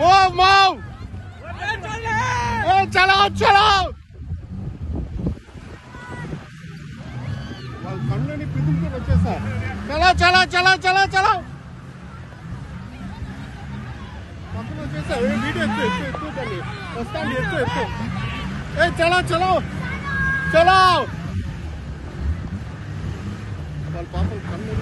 Move, move! Hey, चलाओ चलाओ चलो चलो चलो चलो चलो పక్కన వచ్చేసావు ఏ వీడియో ఎత్తు ఎత్తు ఎత్తు తల్లి వస్తాను ఎత్తు ఎత్తు ఏ చలో చలో చలో వాళ్ళ పాపలు కన్ను